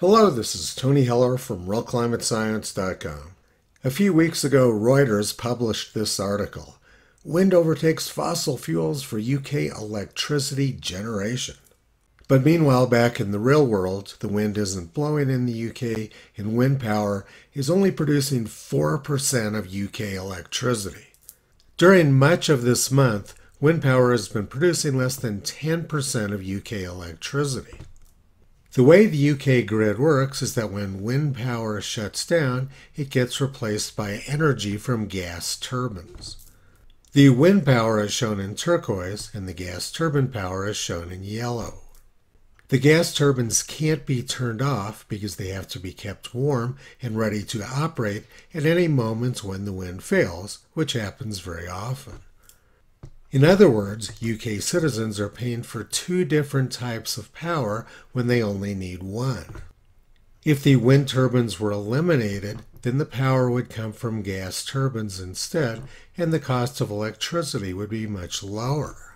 Hello, this is Tony Heller from RealClimateScience.com. A few weeks ago, Reuters published this article Wind overtakes fossil fuels for UK electricity generation. But meanwhile, back in the real world, the wind isn't blowing in the UK, and wind power is only producing 4% of UK electricity. During much of this month, wind power has been producing less than 10% of UK electricity. The way the UK grid works is that when wind power shuts down, it gets replaced by energy from gas turbines. The wind power is shown in turquoise, and the gas turbine power is shown in yellow. The gas turbines can't be turned off because they have to be kept warm and ready to operate at any moment when the wind fails, which happens very often. In other words, UK citizens are paying for two different types of power when they only need one. If the wind turbines were eliminated, then the power would come from gas turbines instead, and the cost of electricity would be much lower.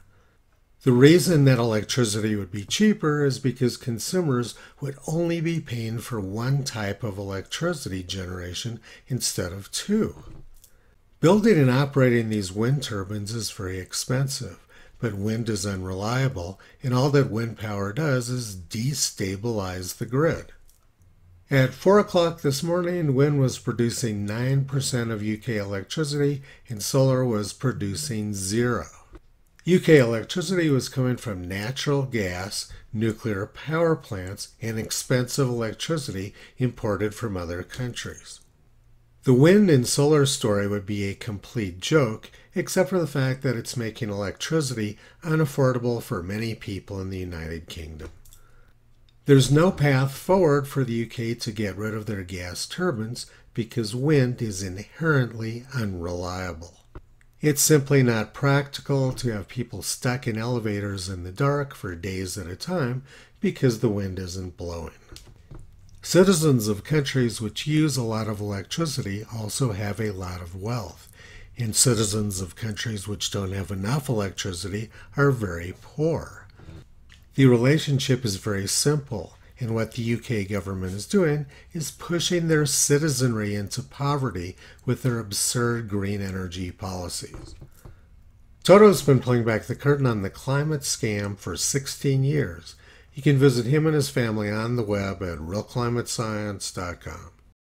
The reason that electricity would be cheaper is because consumers would only be paying for one type of electricity generation instead of two. Building and operating these wind turbines is very expensive, but wind is unreliable, and all that wind power does is destabilize the grid. At 4 o'clock this morning, wind was producing 9% of UK electricity, and solar was producing zero. UK electricity was coming from natural gas, nuclear power plants, and expensive electricity imported from other countries. The wind and solar story would be a complete joke, except for the fact that it's making electricity unaffordable for many people in the United Kingdom. There's no path forward for the UK to get rid of their gas turbines because wind is inherently unreliable. It's simply not practical to have people stuck in elevators in the dark for days at a time because the wind isn't blowing. Citizens of countries which use a lot of electricity also have a lot of wealth, and citizens of countries which don't have enough electricity are very poor. The relationship is very simple, and what the UK government is doing is pushing their citizenry into poverty with their absurd green energy policies. Toto's been pulling back the curtain on the climate scam for 16 years you can visit him and his family on the web at realclimatescience.com.